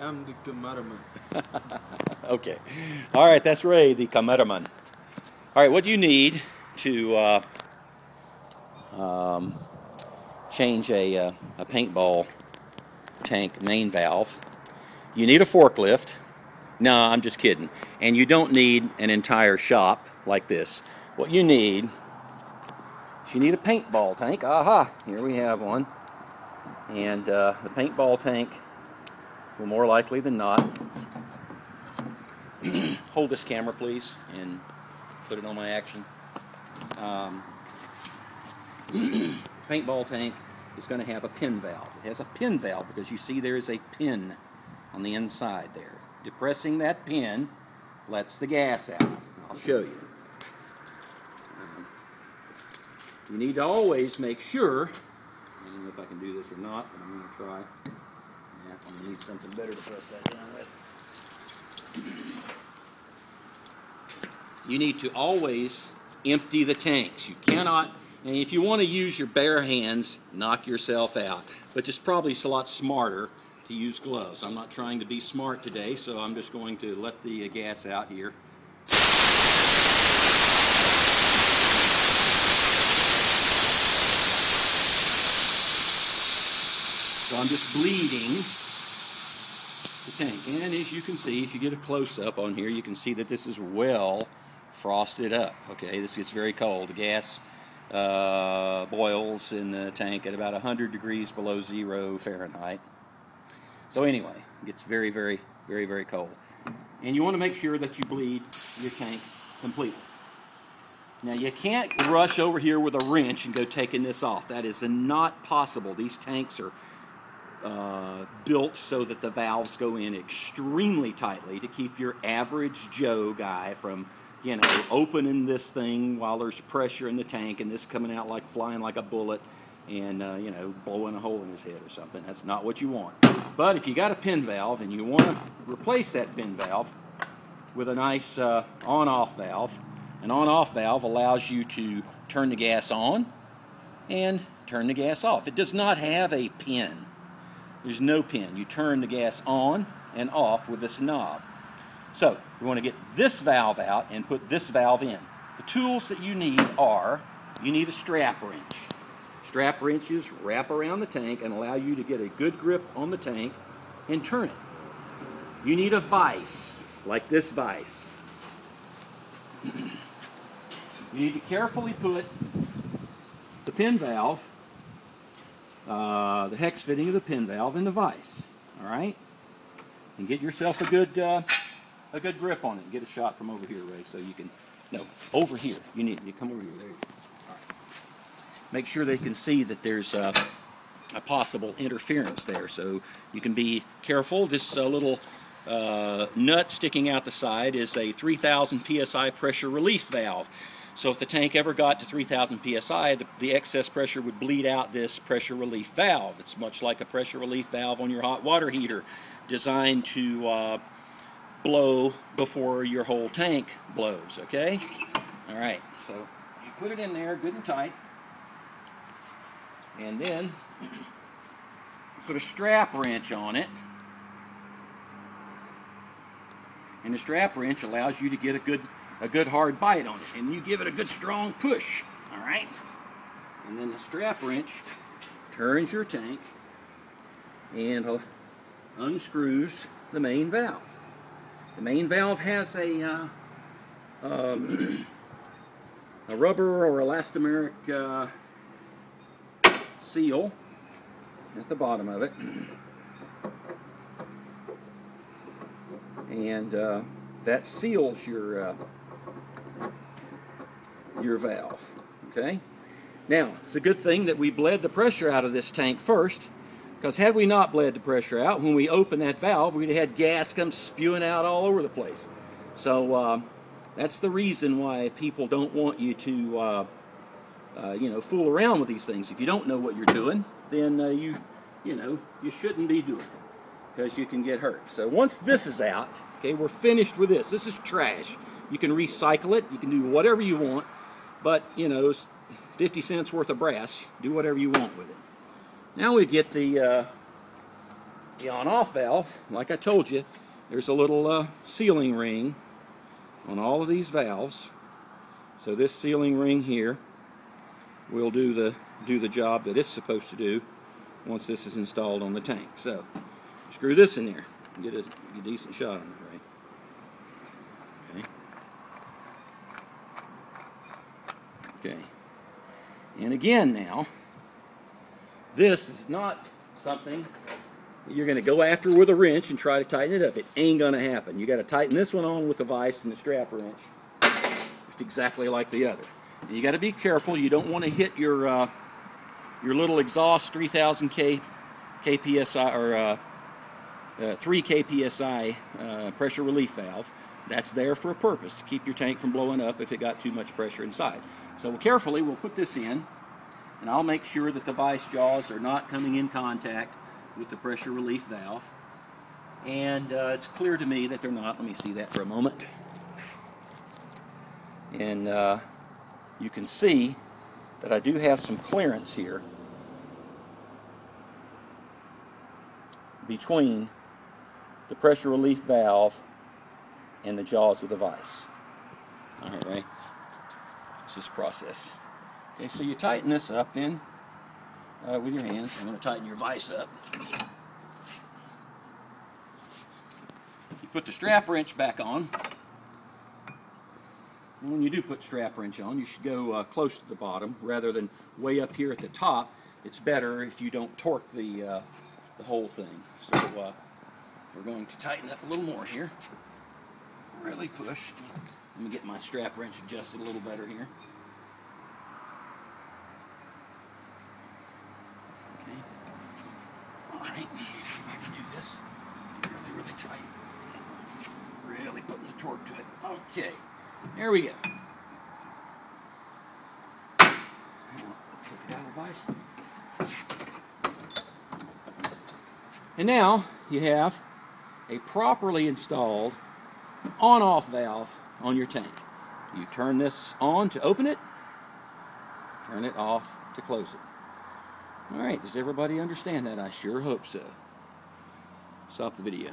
am the cameraman. okay. All right, that's Ray, the cameraman. All right, what do you need to uh, um, change a, uh, a paintball tank main valve? You need a forklift. No, I'm just kidding. And you don't need an entire shop like this. What you need is you need a paintball tank. Aha, here we have one. And uh, the paintball tank will more likely than not hold this camera please and put it on my action. Um, paintball tank is going to have a pin valve. It has a pin valve because you see there is a pin on the inside there. Depressing that pin lets the gas out. I'll show you. Um, you need to always make sure, I don't know if I can do this or not, but I'm going to try. Yeah, I'm to need something better to press that down with. You need to always empty the tanks. You cannot, and if you want to use your bare hands, knock yourself out. But it's probably a lot smarter to use gloves. I'm not trying to be smart today, so I'm just going to let the gas out here. So I'm just bleeding the tank. And as you can see, if you get a close-up on here, you can see that this is well frosted up. Okay, this gets very cold. The gas uh, boils in the tank at about 100 degrees below zero Fahrenheit. So anyway, it gets very, very, very, very cold. And you want to make sure that you bleed your tank completely. Now you can't rush over here with a wrench and go taking this off. That is not possible. These tanks are uh, built so that the valves go in extremely tightly to keep your average Joe guy from, you know, opening this thing while there's pressure in the tank and this coming out like flying like a bullet and, uh, you know, blowing a hole in his head or something. That's not what you want. But if you got a pin valve and you want to replace that pin valve with a nice uh, on-off valve, an on-off valve allows you to turn the gas on and turn the gas off. It does not have a pin. There's no pin. You turn the gas on and off with this knob. So we want to get this valve out and put this valve in. The tools that you need are, you need a strap wrench. Strap wrenches wrap around the tank and allow you to get a good grip on the tank and turn it. You need a vise, like this vise. you need to carefully put the pin valve uh, the hex fitting of the pin valve in the vise. All right, and get yourself a good uh, a good grip on it. Get a shot from over here, Ray, so you can. No, over here. You need. You come over here. There you go. All right. Make sure they can see that there's uh, a possible interference there, so you can be careful. This uh, little uh, nut sticking out the side is a 3,000 psi pressure release valve. So if the tank ever got to 3,000 psi, the, the, excess pressure would bleed out this pressure relief valve. It's much like a pressure relief valve on your hot water heater, designed to uh, blow before your whole tank blows, okay? All right, so you put it in there good and tight, and then put a strap wrench on it. And the strap wrench allows you to get a good a good hard bite on it. And you give it a good strong push, all right? And then the strap wrench turns your tank and unscrews the main valve. The main valve has a, uh, um, a rubber or elastomeric uh, seal at the bottom of it. And uh, that seals your uh, your valve. Okay? Now, it's a good thing that we bled the pressure out of this tank first, because had we not bled the pressure out, when we opened that valve, we'd have had gas come spewing out all over the place. So uh, that's the reason why people don't want you to, uh, uh, you know, fool around with these things. If you don't know what you're doing, then uh, you, you know, you shouldn't be doing it, because you can get hurt. So once this is out, okay, we're finished with this. This is trash. You can recycle it. You can do whatever you want. But, you know, 50 cents worth of brass. Do whatever you want with it. Now we get the uh, the on-off valve, like I told you, there's a little uh, sealing ring on all of these valves. So this sealing ring here will do the do the job that it's supposed to do once this is installed on the tank. So screw this in there. Get a, get a decent shot on it, right? Okay. And again now, this is not something you're going to go after with a wrench and try to tighten it up. It ain't going to happen. You got to tighten this one on with a vise and the strap wrench, just exactly like the other. And you got to be careful. You don't want to hit your uh, your little exhaust 3000 K kpsi or uh, uh, 3 kpsi uh, pressure relief valve. That's there for a purpose to keep your tank from blowing up if it got too much pressure inside. So carefully, we'll put this in, and I'll make sure that the vise jaws are not coming in contact with the pressure relief valve. And uh, it's clear to me that they're not. Let me see that for a moment. And uh, you can see that I do have some clearance here between the pressure relief valve and the jaws of the vise. All right, This process. Okay, so you tighten this up then uh, with your hands. I'm going to tighten your vise up. You put the strap wrench back on. And when you do put strap wrench on, you should go uh, close to the bottom rather than way up here at the top. It's better if you don't torque the, uh, the whole thing. So uh, we're going to tighten up a little more here. Really push. Let me get my strap wrench adjusted a little better here. Okay. All right, see if I can do this really, really tight. Really putting the torque to it. Okay. There we go. Take it out of vise. And now you have a properly installed on-off valve on your tank. You turn this on to open it, turn it off to close it. All right, does everybody understand that? I sure hope so. Stop the video.